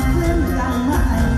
i'm glad something that might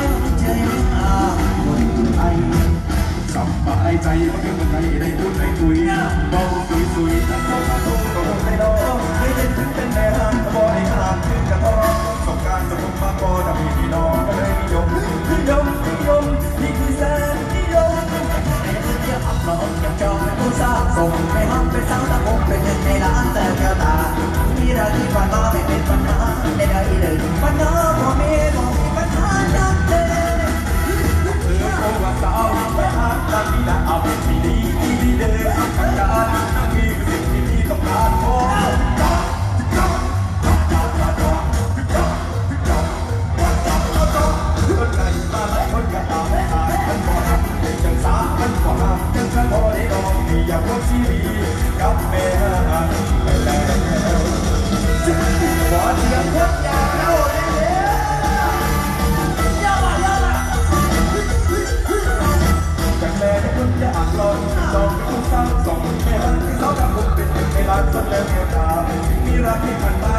สับปะไอใจมันก็ไงได้พูดได้คุยเบาคุยสุยทั้งคนทั้งคนก็ไม่ดอกไม่ได้ถึงเป็นแม่ห้างก็บอยห้างถึงกระท้อสงการจะคงมาพอแต่ไม่มีน้องก็เลยนิยมนิยมนิยมนี่คือแสนนิยมแต่ไอ้เจ้าอับหลอนกับจอมผู้สร้างสมไม่ห้ามเป็นสาวตะพงเป็นเนึ่ในร้านแต่แก้วตามีราที่ผ่านมาไม่เป็นปัญหาไม่ได้เลยปัญหาพอมีบอกปัญหานักเลย Yeah. มีรักที่มัน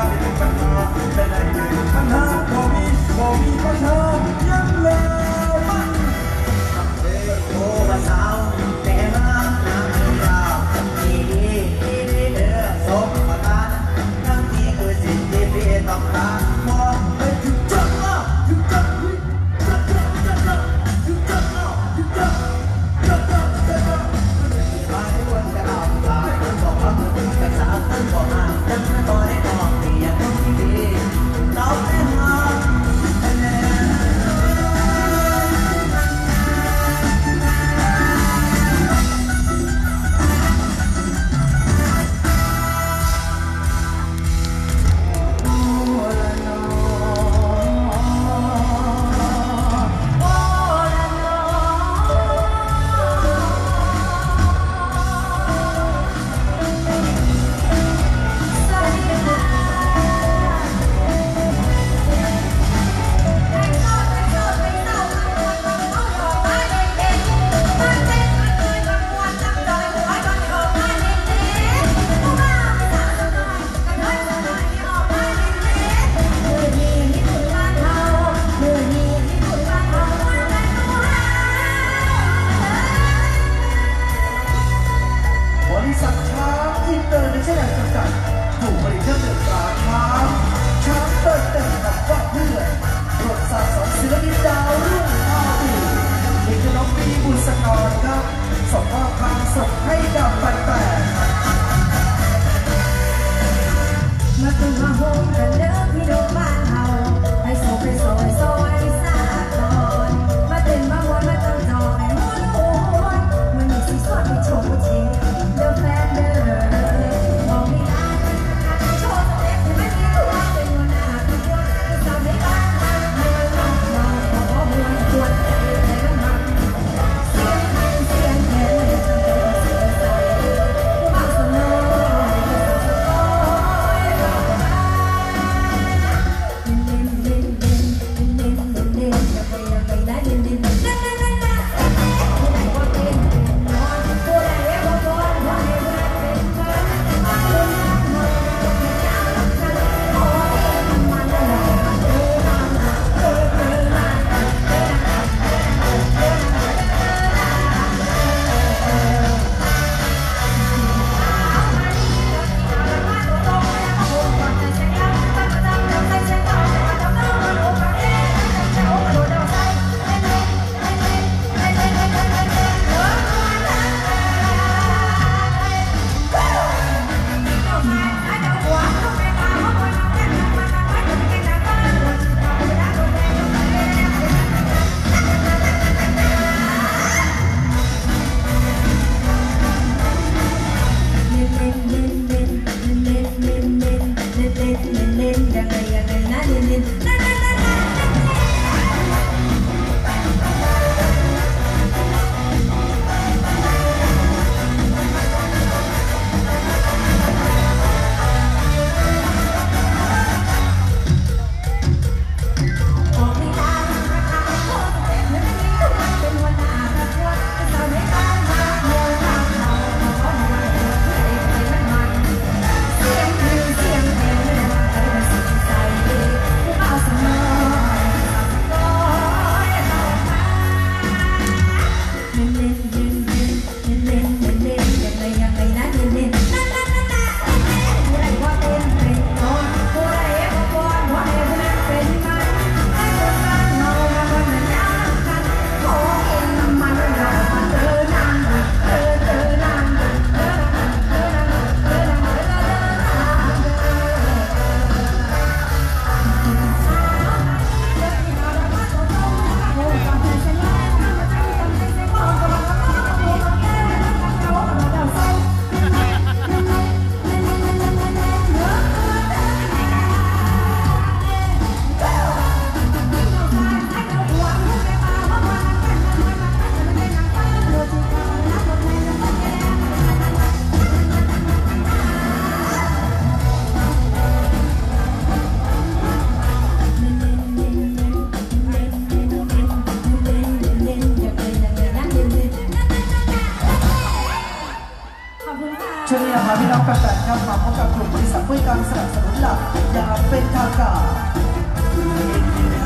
ช่วนี้นะครัพี่น้องแฟนๆครับมาพบกับกลุ่มบริษัทเพื่อการสนับสนุนหลักอย่างเป็นทางการ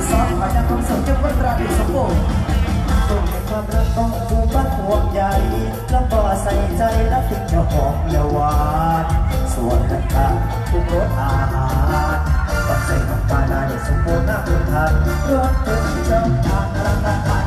ซอสหอยนางรมสดจังหวัดราชสมบูรณ์ตรงในความรักของผู้บ้านห่วงใหญ่และบ่ใส่ใจและติดจะหอมเยาวานส่วนต่างๆทุกรสอาหารปัจจัยของปานาเดชสมบูรณ์หน้าเมืองไทยรวมถึงเจ้าทางพลังงาน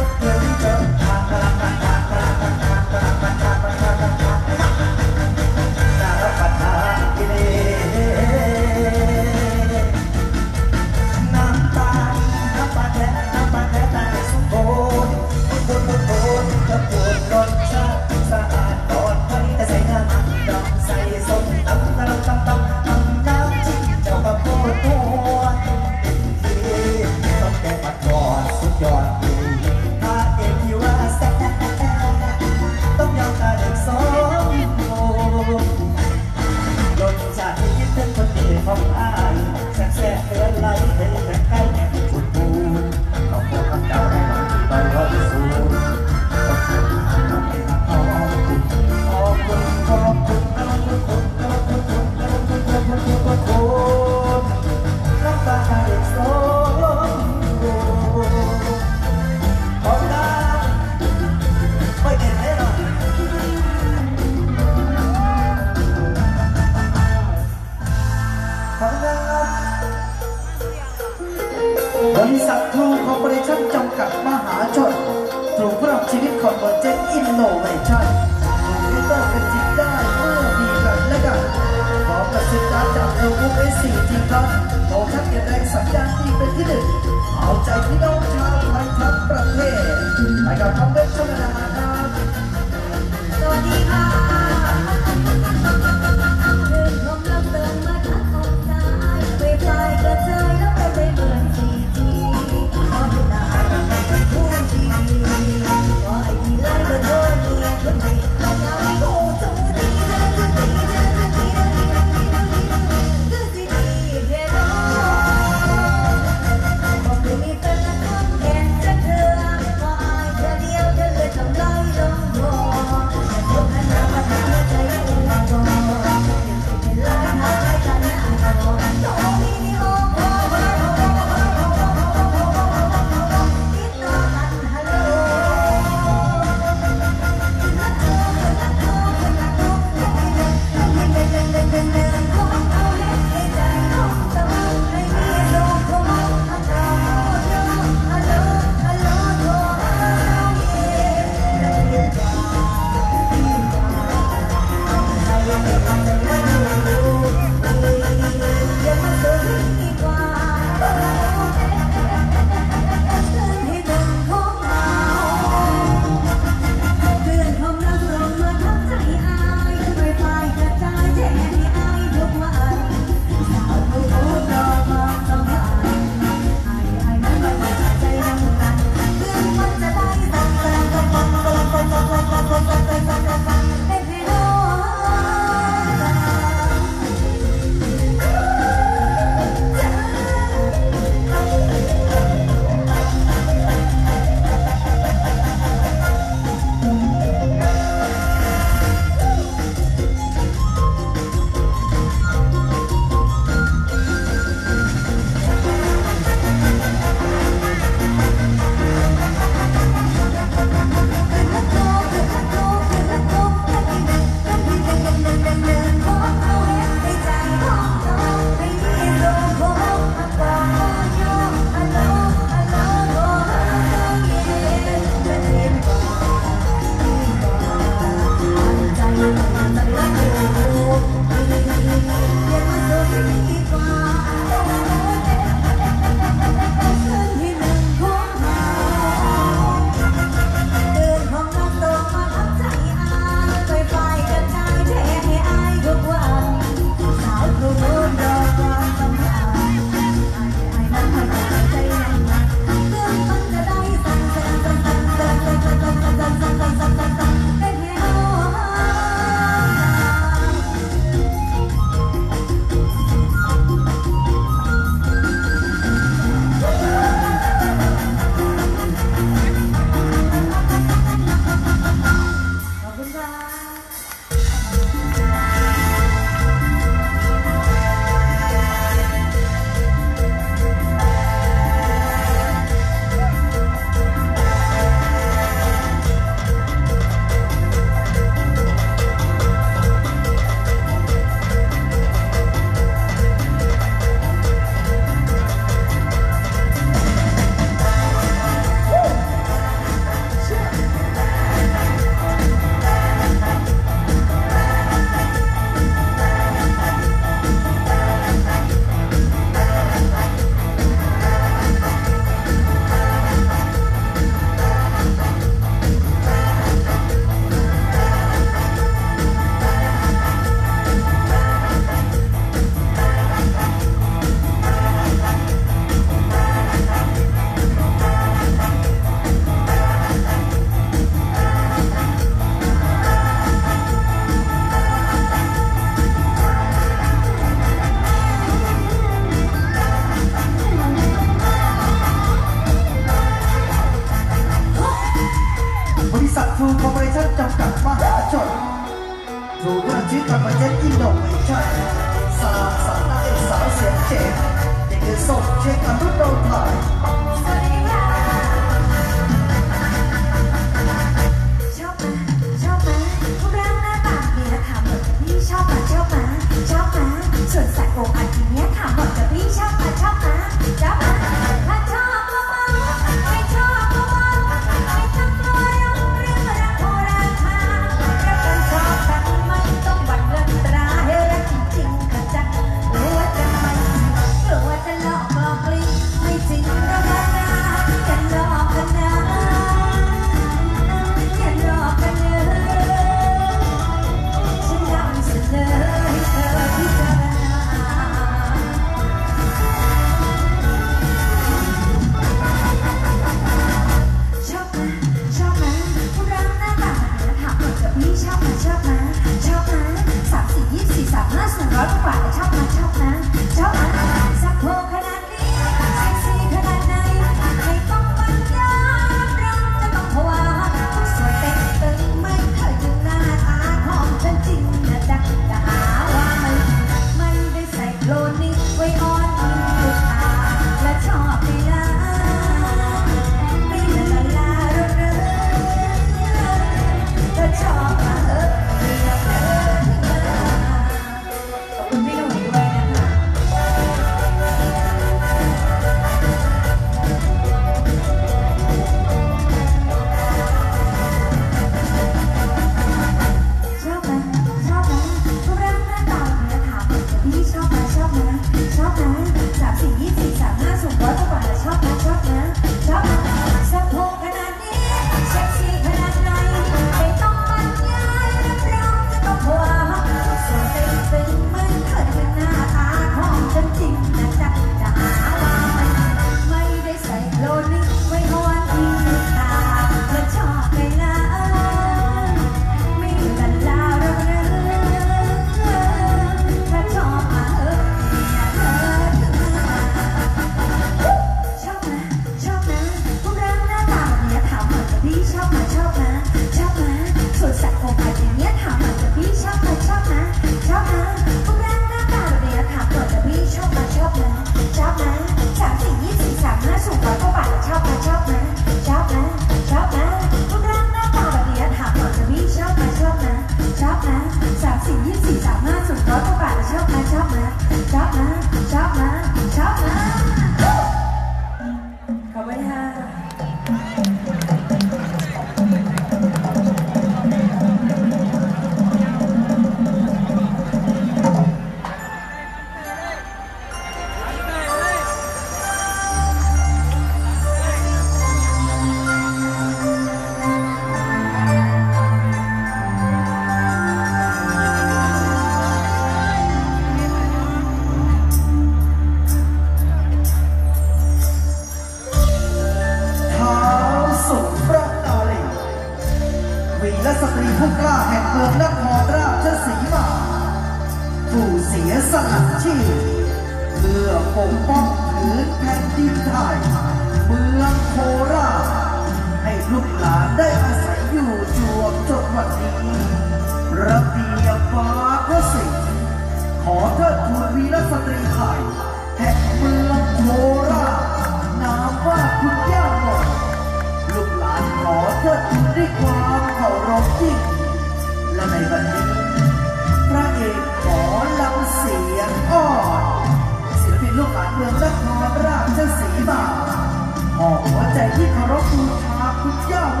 หัวใจที่เคารพบูชาคุณย่าโม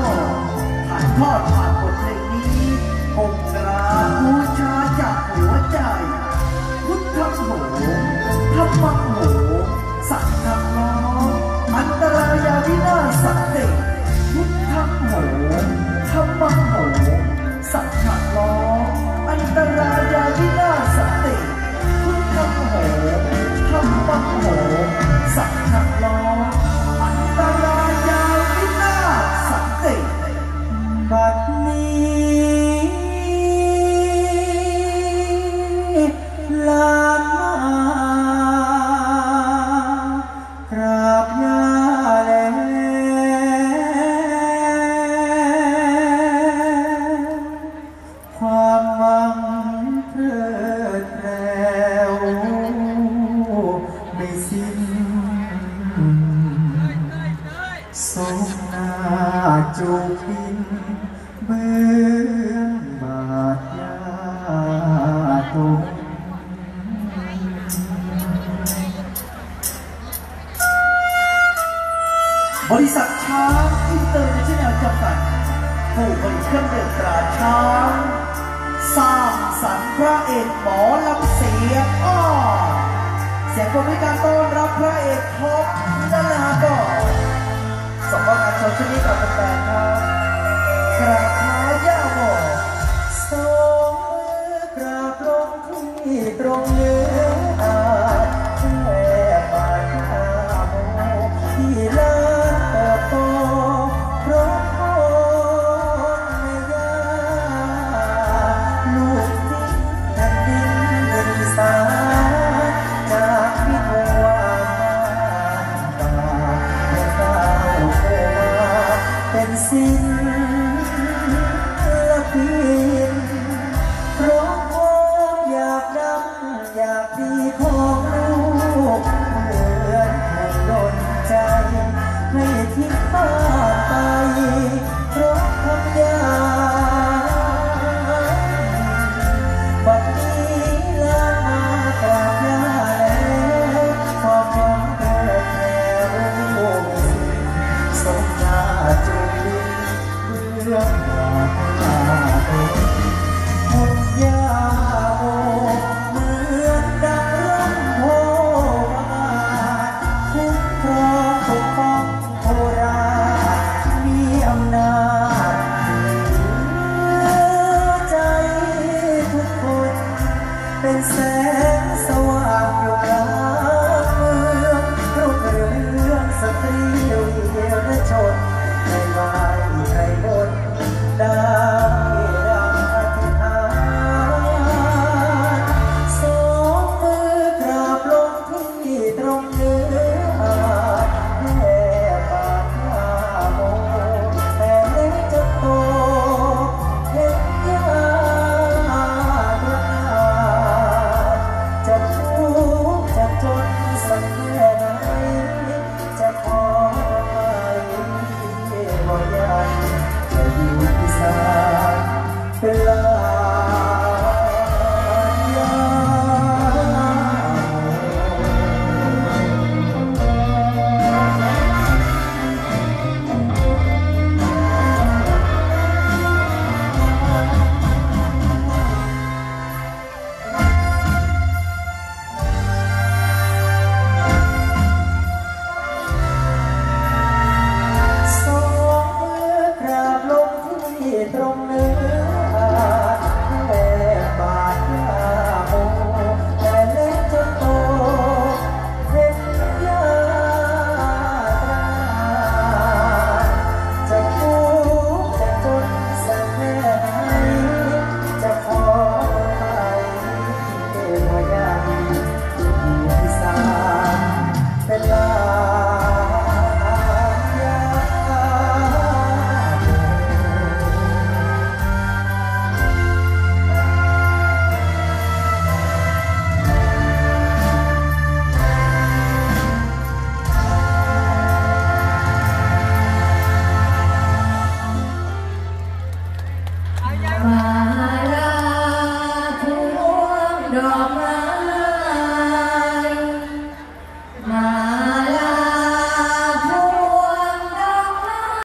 ถ่ายทอดผ่านบทเพลงนี้ผมกราบบูชาจากหัวใจ พุทธโสธรรมโหสังฆโลอันตรายาวินาสัติพุทธโหธรรมโหสังฆโลอันตรายาวินาสัติพุทธโหธรรมโหสังฆโล Raja